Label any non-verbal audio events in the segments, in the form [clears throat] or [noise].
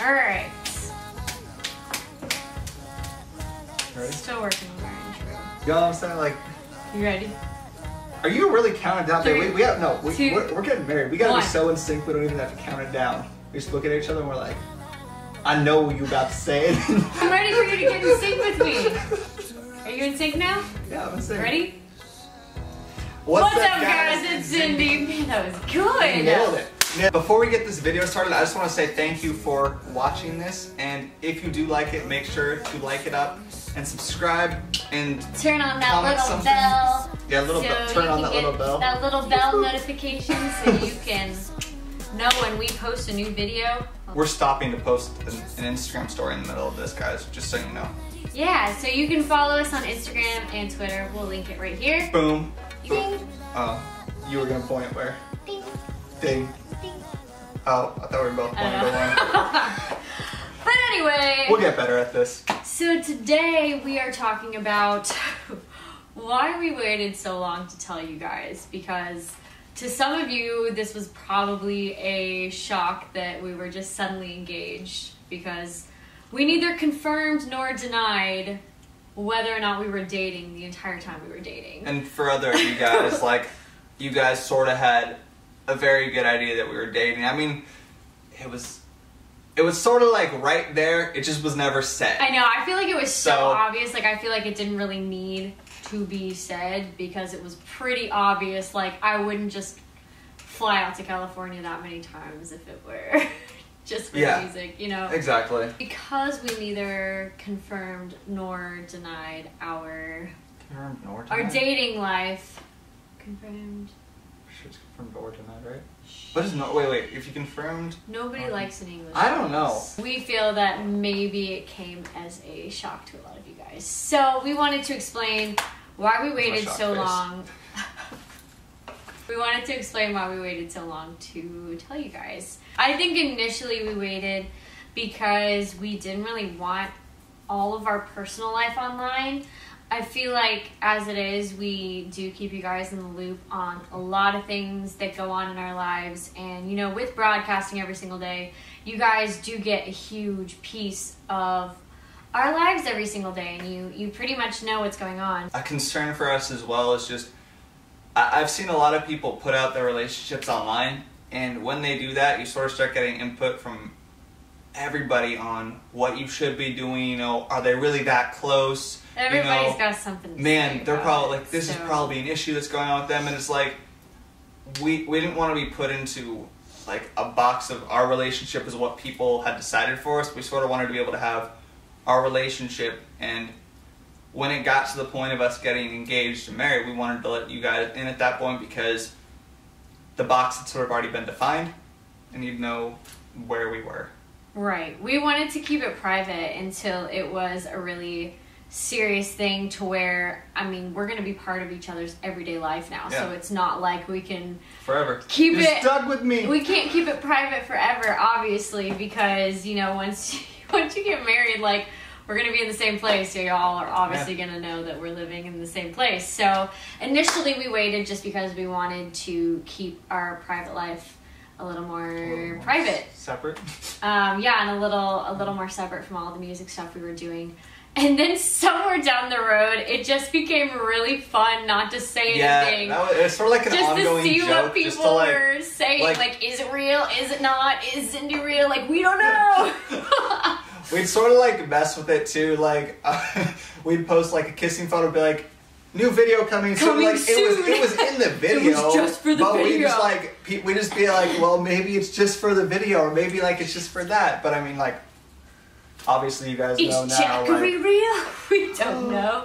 All right. Ready? Still working on our intro. You know what I'm saying? Like, You ready? are you really counting down? Three, we, we have no. We, two, we're, we're getting married. We gotta one. be so in sync. We don't even have to count it down. We just look at each other and we're like, I know what you about to say. it. [laughs] I'm ready for you to get in sync with me. Are you in sync now? yeah, I'm in sync. Ready? What's, What's up, guys? It's Zindee. Man, that was good. You nailed it. Now, before we get this video started, I just want to say thank you for watching this. And if you do like it, make sure to like it up and subscribe and Turn on that little something. bell. yeah, little so bell. Turn on that little bell. That little bell notification so you [laughs] can know when we post a new video. We're stopping to post an, an Instagram story in the middle of this, guys. Just so you know. Yeah, so you can follow us on Instagram and Twitter. We'll link it right here. Boom. Ding, Oh, you were gonna point where? ding, Ding. Oh, I thought we were both pointing to one. [laughs] but anyway, We'll get better at this. so today we are talking about [laughs] why we waited so long to tell you guys because to some of you this was probably a shock that we were just suddenly engaged because we neither confirmed nor denied whether or not we were dating the entire time we were dating. And for other of you guys, [laughs] like, you guys sort of had a very good idea that we were dating. I mean, it was, it was sort of like right there. It just was never said. I know. I feel like it was so, So- obvious. Like I feel like it didn't really need to be said because it was pretty obvious. Like I wouldn't just fly out to California that many times if it were [laughs] just for Yeah. music, you know. Exactly. Because we neither confirmed nor denied our our dating life. Confirmed. Should confirmed or denied, right? What is no? Wait, wait. If you confirmed, Nobody Okay. likes an English. I don't know. class. We feel that maybe it came as a shock to a lot of you guys. So we wanted to explain why we waited so face. long. [laughs] we wanted to explain why we waited so long to tell you guys. I think initially we waited because we didn't really want all of our personal life online. I feel like as it is, we do keep you guys in the loop on a lot of things that go on in our lives. And, you know, with broadcasting every single day, you guys do get a huge piece of our lives every single day. And you, you pretty much know what's going on. a concern for us as well is just I- I've seen a lot of people put out their relationships online, and when they do that, you sort of start getting input from everybody on what you should be doing. You know, are they really that close? Everybody's you know, got something to say man, they're probably it, like this is probably an issue that's going on with them, and it's like we we didn't want to be put into like a box of our relationship is what people had decided for us. We sort of wanted to be able to have our relationship and when it got to the point of us getting engaged and married, we wanted to let you guys in at that point because the box had sort of already been defined and you'd know where we were. Right. We wanted to keep it private until it was a really serious thing to where, I mean, we're going to be part of each other's everyday life now. So it's not like we can Forever. Keep You're it- stuck with me. we can't keep it private forever obviously because you know once [laughs] once you get married like we're gonna be in the same place so y'all are obviously gonna know that we're living in the same place so initially we waited just because we wanted to keep our private life a little more, A little more private Separate. [laughs] um, yeah and a little a little more separate from all the music stuff we were doing and then somewhere down the road it just became really fun not to say Yeah, anything that was, it's sort of like an just to see joke. what people to like, were saying. like- Like, is it real? Is it not? Is Zindee real? Like, we don't know. [laughs] We'd sort of like mess with it too. Like [laughs] we'd post like a kissing photo, be like, "New video coming soon." Coming like it was, it was in the [laughs] video. just for the but we just like we just be like, well, maybe it's just for the video, or maybe like it's just for that. But I mean, like, obviously, you guys know is now, Jackery like, real? [laughs] We don't oh, know.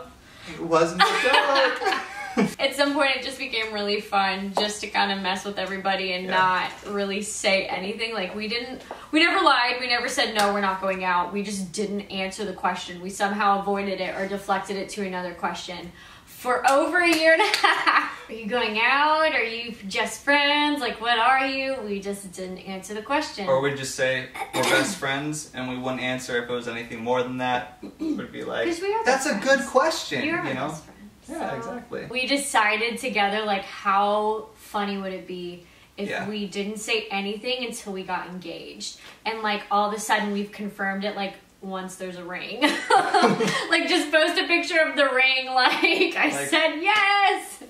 it wasn't a joke. [laughs] At some point, it just became really fun just to kind of mess with everybody and Yeah. not really say anything. Like, we didn't, we never lied. We never said, no, we're not going out. We just didn't answer the question. We somehow avoided it or deflected it to another question. For over a year and a [laughs] half. Are you going out? Are you just friends? Like, what are you? We just didn't answer the question. or we'd just say we're best friends, and we wouldn't answer if it was anything more than that. [clears throat] We'd be like, we "That's a good question," You're you know. best friend. Yeah, So exactly. We decided together, like, how funny would it be if Yeah. we didn't say anything until we got engaged. And like all of a sudden we've confirmed it like once there's a ring. [laughs] like just post a picture of the ring [laughs] like I Like- said yes.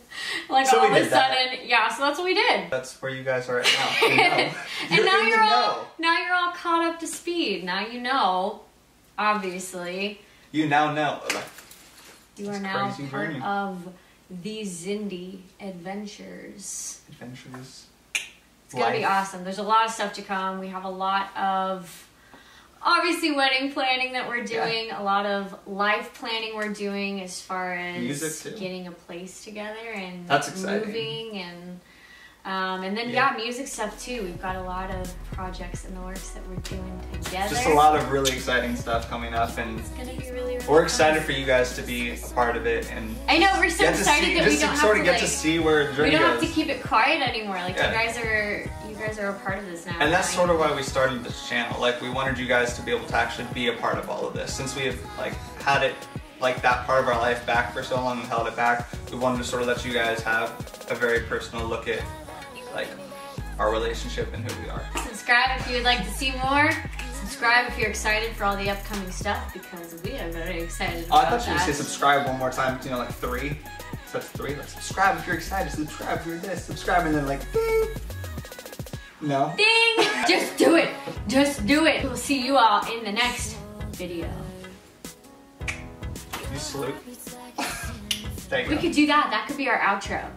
Like So all of a did that. sudden, yeah, so that's what we did. That's where you guys are at now. [laughs] You know. and now you're all know. now you're all caught up to speed. Now you know, obviously. You now know. You are now part journey. of the Zindee adventures. adventures. It's gonna be awesome. There's a lot of stuff to come. We have a lot of obviously wedding planning that we're Yeah. doing, a lot of life planning we're doing as far as getting a place together and That's exciting. moving and um, and then Yeah. yeah. music stuff too. We've got a lot of projects in the works that we're doing together. Just a lot of really exciting stuff coming up, and It's gonna be really, really we're fun. excited for you guys to be a part of it and I know we're so excited see, that we don't to have sort to of get like to see where we don't have goes. to keep it quiet anymore. Like Yeah. you guys are you guys are a part of this now. And that's sort of why we started this channel. Like we wanted you guys to be able to actually be a part of all of this. Since we have like had it like that part of our life back for so long and held it back, we wanted to sort of let you guys have a very personal look at like our relationship and who we are. subscribe if you would like to see more. Subscribe if you're excited for all the upcoming stuff because we are very excited Oh, I thought you would say subscribe one more time, you know, like three. So that's three. Like subscribe if you're excited, subscribe if you're this, subscribe and then like ding. No. Ding! [laughs] Just do it. Just do it. We'll see you all in the next video. You salute. [laughs] We go. could do that. That could be our outro.